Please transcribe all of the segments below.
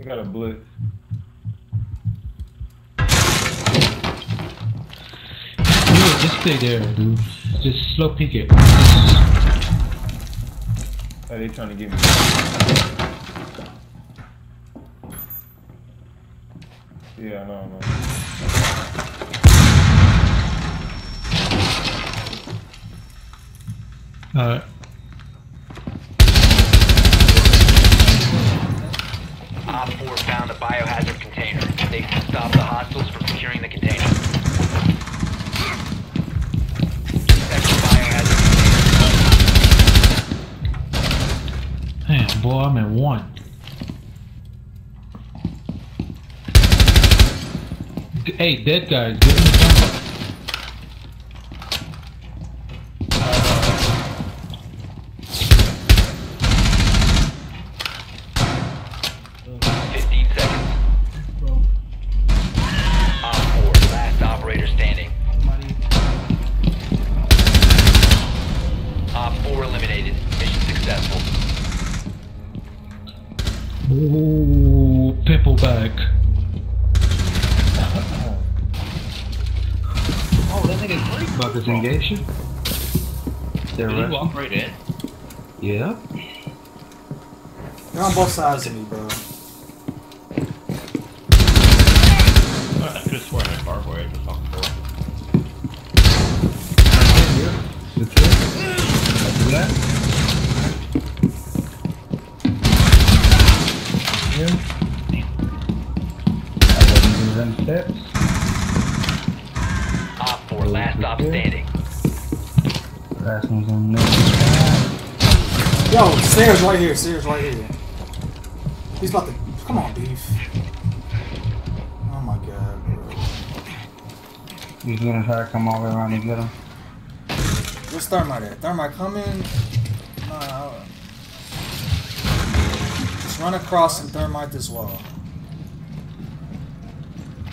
I got a blitz. Yeah, just stay there, dude. Just slow peek it. Oh, they trying to get me. Yeah, no, no. Alright. Op 4 found a biohazard container. They can stop the hostiles from securing the container. Damn, boy, I'm at one. Hey, dead guys, Ooh, pimple bag. Oh, that nigga Greek buckets engaged you. They're Did he right. walk right in? Yep. They're on both sides of me, bro. I wasn't doing steps. Op 4, last stop standing. Last one's on the next side. Yo, stairs right here. Stairs right here. He's about to. Come on, beef. Oh my god, bro. He's gonna try to come all the way around and get him. Where's thermite at? Thermite, come in. Nah. Just run across and thermite this wall.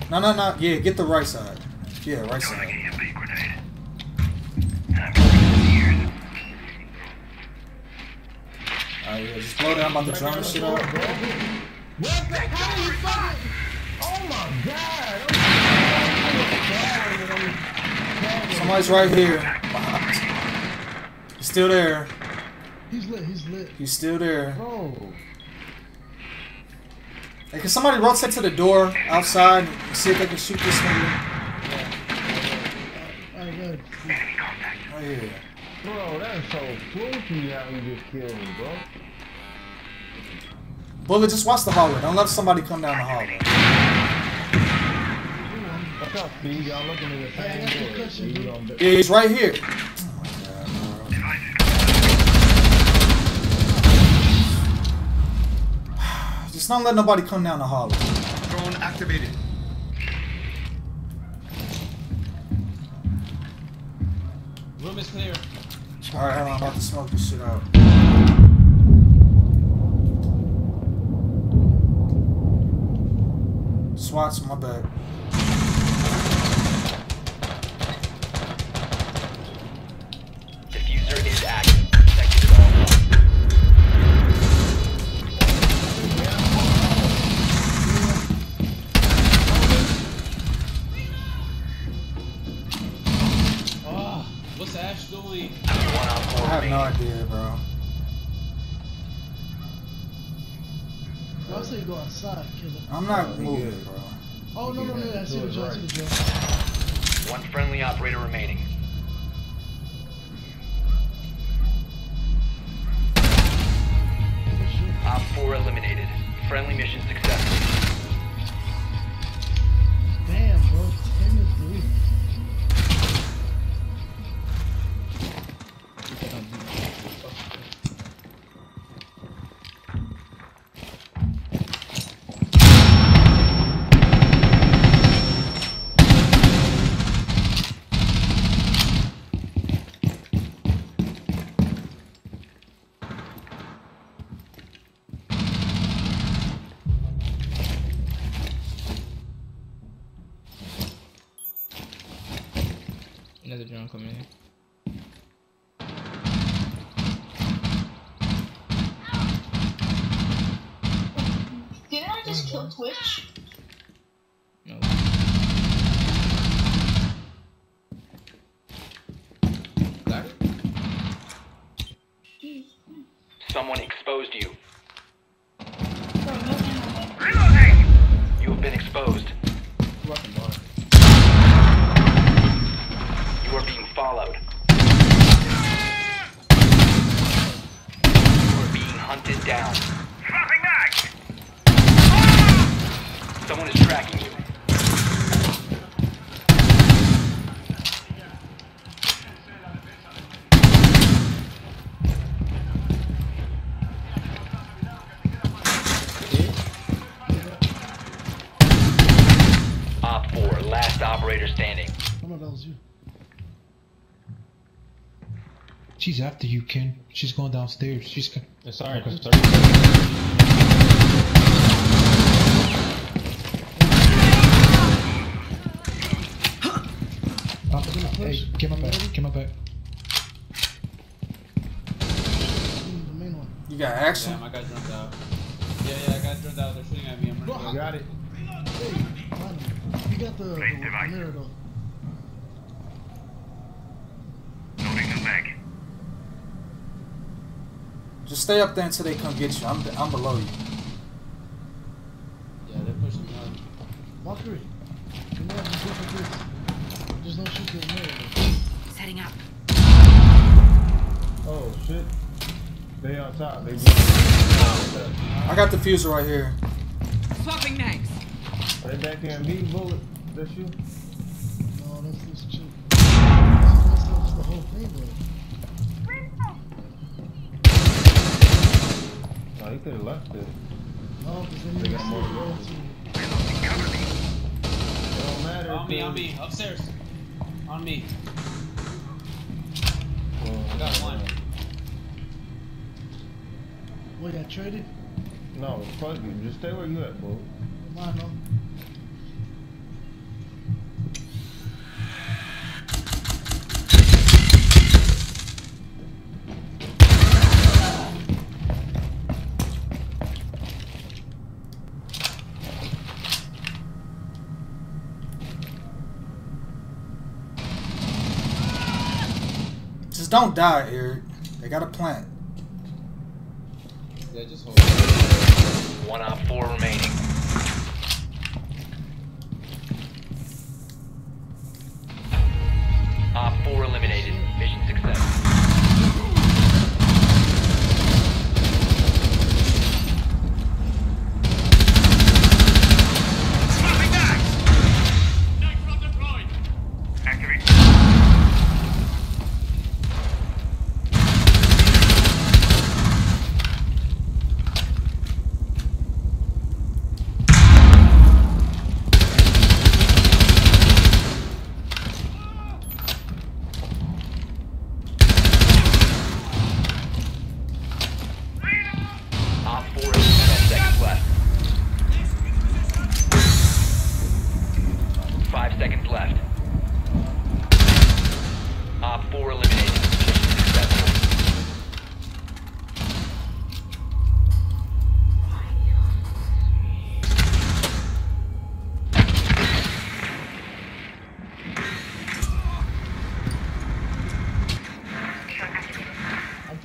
No, no, no. Yeah, get the right side. Yeah, right side. Alright, yeah, just blow down. I'm about to drum this shit out. What the? How did you fucking? Oh, oh my god! Somebody's right here. He's still there. He's lit. He's lit. He's still there. Bro. Hey, can somebody rotate to the door outside and see if they can shoot this nigga? I got Oh yeah. Bro, that's so fluky how you just killed me, bro. Bullet, just watch the hallway. Don't let somebody come down the hallway. What's up, Steve? Y'all looking at the same door. concussion, You dude. don't- Yeah, he's right here. Bro. Just don't let nobody come down the hallway. Drone activated. Room is clear. Alright, hold on, I'm about to smoke this shit out. Swats, my bad. Defuser is active. I'll say go outside, killer. I'm not moving, bro. Oh no no no! no. I see the drill. I see the drill. One friendly operator remaining. Op 4 eliminated. Friendly mission successful. Didn't I just just kill Twitch? No. It? Someone exposed you. You have been exposed. You are being followed. You are being hunted down. Someone is tracking you. Op 4, last operator standing. I know that was you. She's after you, Ken. She's going downstairs. She's. co- It's alright. Okay. Hey, get my back. Get my back. The main one. You got action? Damn, I got drunk out. Yeah, yeah, I got drunk out. They're shooting at me. I'm running. Bro, You got it. Hey. You got the, the, the mirror though. Just stay up there until they come get you. I'm, I'm below you. Yeah, they're pushing me out. Valkyrie. You know, just go for this. Don't shoot the mirror. Setting up. Oh shit. They on top. They I got the fuser right here. Swapping mags. They back there and me bullet. That's you. No, that's this chick. This is that's the whole thing though. Oh, he could have left it. No, because then They you got more it go room. to It don't matter. On me, on me, upstairs. On me. Well, I got one. What, got traded? No, fuck you. Just stay where you at, bro. Mine, no. Just don't die, Eric. They got a plant. Yeah, just hold on. One out four remaining. Op four eliminated. Mission success.